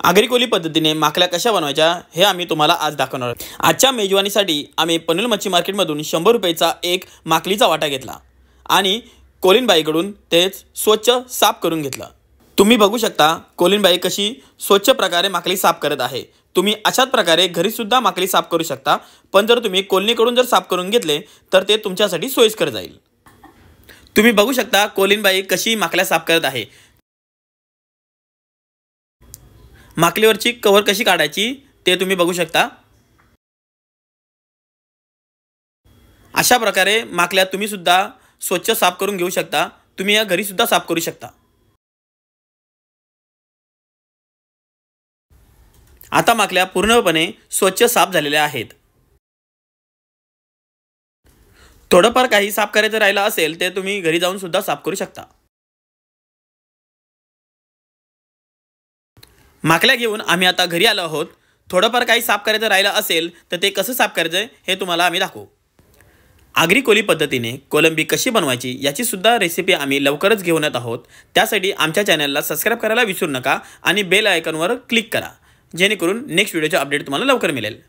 आगरी कोली पद्धतीने माकल्या कशा बनवायच्या हे आम्ही तुम्हाला आज दाखवणार आहोत. आजच्या मेजवानीसाठी आम्ही पनवेल मच्छी मार्केटमधून शंभर रुपयेचा एक माकलीचा वाटा घेतला आणि कोलिनबाईकडून तेच स्वच्छ साफ करून घेतलं. तुम्ही बघू शकता कोलिनबाई कशी स्वच्छ प्रकारे माकली साफ करत आहे. तुम्ही अशाच प्रकारे घरीसुद्धा माकली साफ करू शकता पण जर तुम्ही कोलनीकडून जर साफ करून घेतले तर ते तुमच्यासाठी सोयीस्कर जाईल. तुम्ही बघू शकता कोलिनबाई कशी माकल्या साफ करत आहे. माकलीवरची कव्हर कशी काढायची ते तुम्ही बघू शकता. अशा प्रकारे माकल्या तुम्ही सुद्धा स्वच्छ साफ करून घेऊ शकता. तुम्ही या घरी सुद्धा साफ करू शकता. आता माकल्या पूर्णपणे स्वच्छ साफ झालेल्या आहेत. थोडंफार काही साफ करायचं राहिलं असेल ते तुम्ही घरी जाऊन सुद्धा साफ करू शकता. माकल्या घेऊन आम्ही आता घरी आलो आहोत. थोडंफार काही साफ करायचं राहिलं असेल तर ते कसं साफ करायचं हे तुम्हाला आम्ही दाखवू. आगरी कोली पद्धतीने कोलंबी कशी बनवायची याचीसुद्धा रेसिपी आम्ही लवकरच घेऊन येत आहोत. त्यासाठी आमच्या चॅनलला सबस्क्राईब करायला विसरू नका आणि बेल आयकॉनवर क्लिक करा. जेणेकरून नेक्स्ट व्हिडिओचे अपडेट तुम्हाला लवकर मिळेल.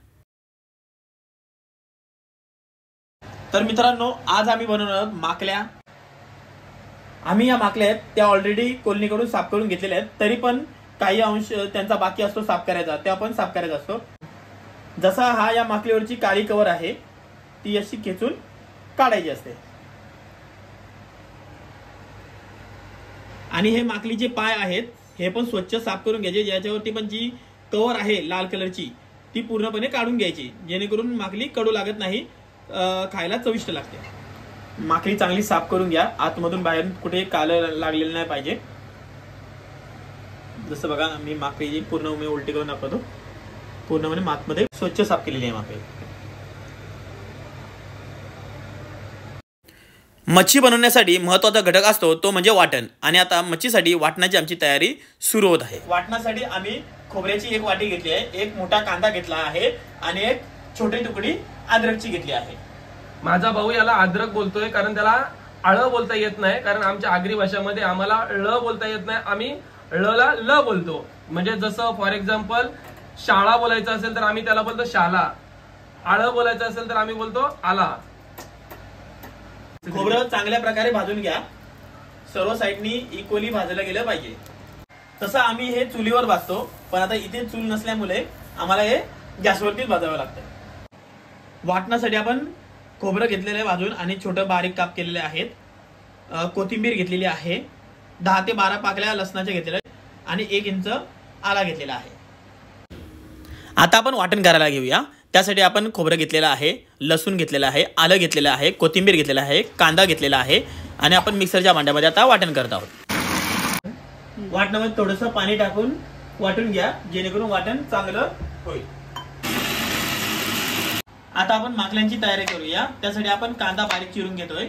तर मित्रांनो आज आम्ही बनवणार आहोत माकल्या. आम्ही या माकल्या आहेत त्या ऑलरेडी कोलनीकडून साफ करून घेतलेल्या आहेत. तरी पण काही अंश त्यांचा बाकी असतो साफ करायचा. त्या पण साफ करायचा असतो. जसा हा या माकलीवरची काळी कवर आहे ती अशी खेचून काढायची असते. आणि हे माकलीचे पाय आहेत हे पण स्वच्छ साफ करून घ्यायचे. ज्याच्यावरती पण जी कवर आहे लाल कलरची ती पूर्णपणे काढून घ्यायची. जेणेकरून माकली कडू लागत नाही खायला चविष्ट लागते. माकली चांगली साफ करून घ्या. आतमधून बाहेर कुठे काल लागलेलं नाही पाहिजे. जसं बघा मी माकळी पूर्ण मी उलटी करून दाखवतो. पूर्णपणे मातमध्ये स्वच्छ साफ केलेली आहे माकळी मच्छी बनवण्यासाठी महत्त्वाचा घटक असतो तो म्हणजे वाटण. आणि आता मच्छीसाठी वाटणाची आमची तयारी सुरू होत आहे. वाटणासाठी आम्ही खोबऱ्याची एक वाटी घेतली आहे एक मोठा कांदा घेतला आहे आणि एक छोटी तुकडी अद्रकची घेतली आहे. माझा भाऊ याला अद्रक बोलतोय कारण त्याला आळ बोलता येत नाही कारण आमच्या आगरी भाषामध्ये आम्हाला ळ बोलता येत नाही. आम्ही ळला ल बोलतो. म्हणजे जसं फॉर एक्झाम्पल शाळा बोलायचं असेल तर आम्ही त्याला बोलतो शाला. आळ बोलायचं असेल तर आम्ही बोलतो आला. खोबरं चांगल्या प्रकारे भाजून घ्या. सर्व साईडनी इक्वली भाजलं गेलं पाहिजे. तसं आम्ही हे चुलीवर भाजतो पण आता इथे चूल नसल्यामुळे आम्हाला हे गॅसवरतीच भाजावं लागतं. वाटण्यासाठी आपण खोबरं घेतलेलं आहे भाजून आणि छोटं बारीक काप केलेले आहेत कोथिंबीर घेतलेली आहे. दहा ते बारा पाकळ्या लसणाच्या घेतलेल्या आहेत आणि एक इंच आला घेतलेला आहे. आता आपण वाटण करायला घेऊया. त्यासाठी आपण खोबरं घेतलेलं आहे लसूण घेतलेलं आहे आलं घेतलेलं आहे कोथिंबीर घेतलेलं आहे कांदा घेतलेला आहे आणि आपण मिक्सरच्या भांड्यामध्ये आता वाटण करत आहोत. वाटणामध्ये थोडंसं पाणी टाकून वाटून घ्या जेणेकरून वाटण चांगलं होईल. आता आपण माकल्यांची तयारी करूया. त्यासाठी आपण कांदा बारीक चिरून घेतोय.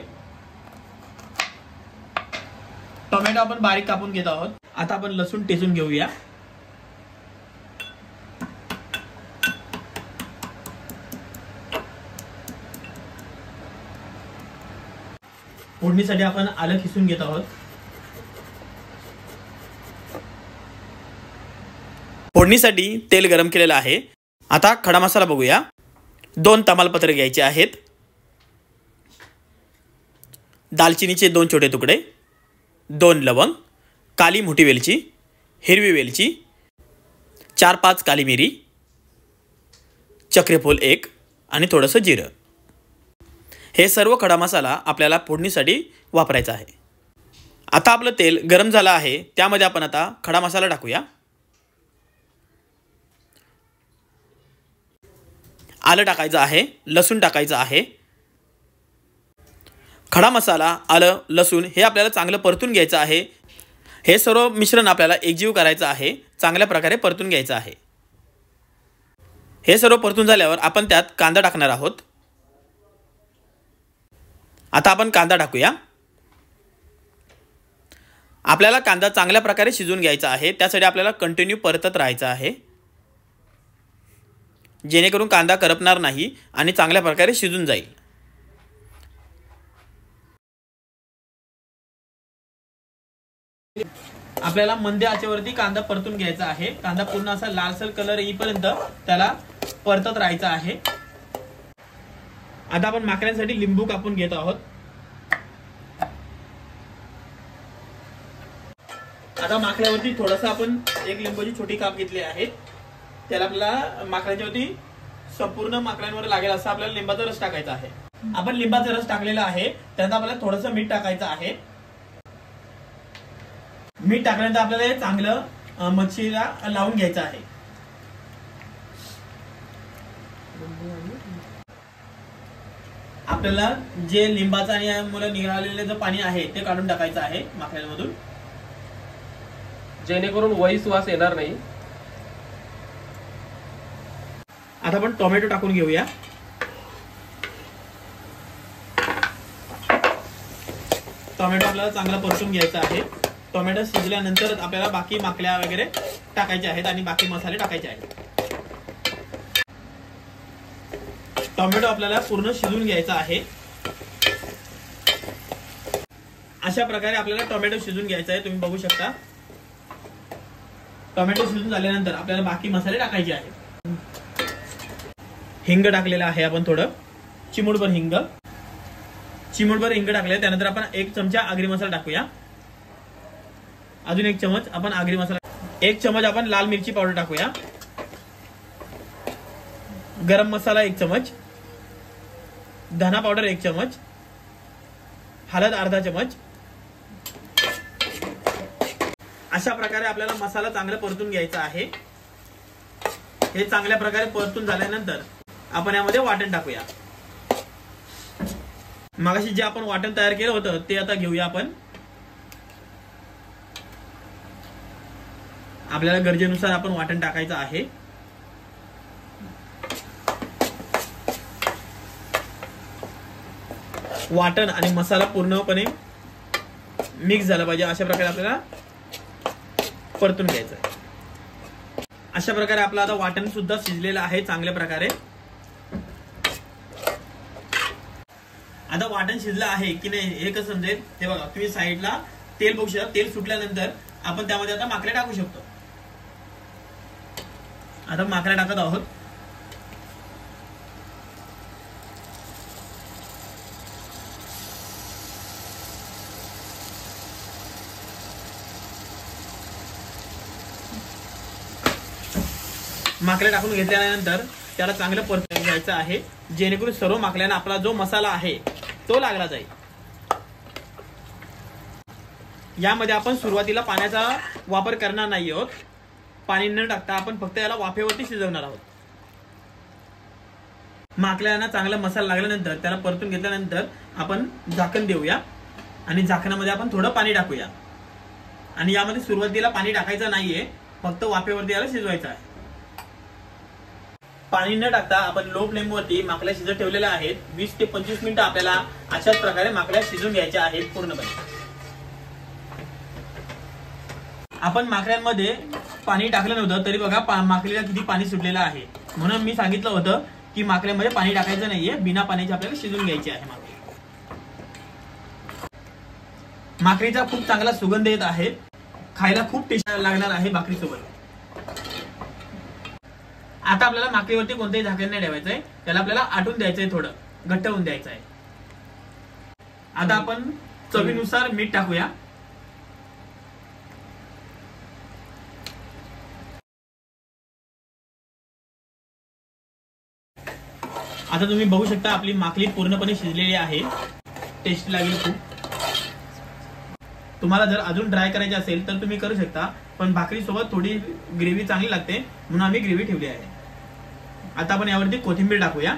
टोमॅटो आपण बारीक कापून घेत आहोत. आता आपण लसूण टेचून घेऊया. फोडणीसाठी आपण आलं खिसून घेत आहोत. फोडणीसाठी तेल गरम केलेलं आहे. आता खडा मसाला बघूया. दोन तमालपत्र घ्यायचे आहेत. दालचिनीचे दोन छोटे तुकडे. दोन लवंग काली मोठी वेलची हिरवी वेलची चार पाच काली मिरी चक्रेफूल एक आणि थोडंसं जिरं. हे सर्व खडा मसाला आपल्याला फोडणीसाठी वापरायचा आहे. आता आपलं तेल गरम झालं आहे त्यामध्ये आपण आता खडा मसाला टाकूया. आलं टाकायचं आहे लसूण टाकायचं आहे खडा मसाला आलं लसूण हे आपल्याला चांगलं परतून घ्यायचं आहे. हे सर्व मिश्रण आपल्याला एकजीव करायचं आहे. चांगल्या प्रकारे परतून घ्यायचं आहे. हे सर्व परतून झाल्यावर आपण त्यात कांदा टाकणार आहोत. आता आपण कांदा टाकूया. आपल्याला कांदा चांगल्या प्रकारे शिजून घ्यायचा आहे. त्यासाठी आपल्याला कंटिन्यू परतत राहायचं आहे. जेणेकरून कांदा करपणार नाही आणि चांगल्या प्रकारे शिजून जाईल. आपल्याला मंद आचेवरती कांदा परतून घ्यायचा आहे. कांदा पूर्ण असा लालसर कलर येईपर्यंत त्याला परतत राहायचा आहे. आता आपण माकड्यांसाठी लिंबू कापून घेत आहोत. आता माकड्यावरती थोडासा आपण एक लिंबूची छोटी काप घेतली आहे. त्याला आपल्याला माकड्याच्यावरती संपूर्ण माकड्यांवर लागेल असं आपल्याला लिंबाचा रस टाकायचा आहे. आपण लिंबाचा रस टाकलेला आहे. त्यात आपल्याला थोडंसं मीठ टाकायचं आहे. मीठ टाकल्यानंतर आपल्याला हे चांगलं मच्छीला लावून घ्यायचं आहे. आपल्याला जे लिंबाचं आणि यामुळे निघालेलं जे पाणी आहे ते काढून टाकायचं आहे माकड्यांमधून जेणेकरून वैस वास येणार नाही. आता आपण टोमॅटो टाकून घेऊया. टोमॅटो आपल्याला चांगला परतून घ्यायचा आहे. टोमॅटो शिजल्यानंतर आपल्याला बाकी माकल्या वगैरे टाकायचे आहेत आणि बाकी मसाले टाकायचे आहेत. टोमॅटो आपल्याला पूर्ण शिजून घ्यायचा आहे. अशा प्रकारे आपल्याला टोमॅटो शिजून घ्यायचा आहे. तुम्ही बघू शकता. टोमॅटो शिजून झाल्यानंतर आपल्याला बाकी मसाले टाकायचे आहेत. हिंग टाकलेलं आहे आपण थोडं. चिमुडभर हिंग. चिमुडभर हिंग टाकले त्यानंतर आपण एक चमचा आगरी मसाला टाकूया. अजून एक चमच आपण आगरी मसाला एक चमच आपण लाल मिरची पावडर टाकूया. गरम मसाला एक चमच. धना पावडर एक चमच. हळद अर्धा चमच. अशा प्रकारे आपल्याला मसाला चांगला परतून घ्यायचा आहे. हे चांगल्या प्रकारे परतून झाल्यानंतर आपण यामध्ये वाटण टाकूया. मागाशी जे आपण वाटण तयार केलं होतं ते आता घेऊया आपण. आपल्याला गरजेनुसार आपण वाटण टाकायचं आहे. वाटण आणि मसाला पूर्णपणे मिक्स झाला पाहिजे. अशा प्रकारे आपल्याला परतून घ्यायचं आहे. अशा प्रकारे आपलं आता वाटण सुद्धा शिजलेलं आहे चांगल्या प्रकारे. आता वाटण शिजलं आहे की नाही हे कसं समजेल? ते बघा तुम्ही साईडला तेल बघू शकता. तेल सुटल्यानंतर आपण त्यामध्ये आता माकडे टाकू शकतो. आता माकड्या टाकत आहोत. माकड्या टाकून घेतल्यानंतर त्याला चांगलं परतून घ्यायचं आहे. जेणेकरून सर्व माकड्यांना आपला जो मसाला आहे तो लागला जाईल. यामध्ये आपण सुरुवातीला पाण्याचा वापर करणार नाही आहोत. पाणी न टाकता आपण फक्त याला वाफेवरती शिजवणार आहोत. माकल्याला चांगला मसाला लागल्यानंतर त्याला परतून घेतल्यानंतर आपण झाकण देऊया आणि झाकणामध्ये आपण थोडं पाणी टाकूया. आणि यामध्ये सुरुवातीला पाणी टाकायचं नाहीये फक्त वाफेवरती याला शिजवायचं आहे. पाणी न टाकता आपण लो फ्लेमवरती वरती शिजत ठेवलेल्या आहेत. वीस ते पंचवीस मिनिटं आपल्याला अशाच प्रकारे माकड्या शिजून घ्यायच्या आहेत पूर्णपणे. आपण माकड्यांमध्ये पाणी टाकलं नव्हतं तरी बघा पा- माकडीला किती पाणी सुटलेलं आहे. म्हणून मी सांगितलं होतं की माकड्यामध्ये पाणी टाकायचं नाहीये बिना पाण्याची आपल्याला शिजून घ्यायची आहे माकडी. माकडीचा खूप चांगला सुगंध येत आहे. खायला खूप टेस्ट लागणार आहे भाकरीसोबत. आता आपल्याला माकडीवरती कोणतेही झाकण नाही ठेवायचंय. त्याला आपल्याला आटून द्यायचंय थोडं घट्ट होऊन द्यायचं आहे आता आपण चवीनुसार मीठ टाकूया. आता तुम्ही बघू शकता आपली माकली पूर्णपणे शिजलेली आहे. टेस्ट लागेल खूप. तुम्हाला जर अजून ड्राय करायचे असेल तर तुम्ही करू शकता. पण भाकरी सोबत थोडी ग्रेव्ही चांगली लागते म्हणून आम्ही ग्रेव्ही ठेवली आहे. आता आपण यावरती कोथिंबीर टाकूया.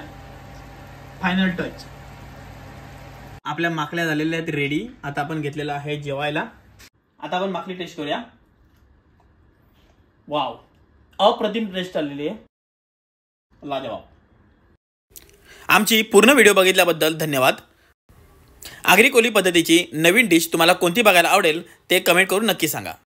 फायनल टच आपल्या माकल्या झालेल्या आहेत रेडी आता आपण घेतलेलं आहे जेवायला. आता आपण माकली टेस्ट करूया. वाव अप्रतिम टेस्ट आलेली आहे. लाजवाब. आमची पूर्ण व्हिडिओ बघितल्याबद्दल धन्यवाद. आगरी कोली पद्धतीची नवीन डिश तुम्हाला कोणती बघायला आवडेल ते कमेंट करून नक्की सांगा.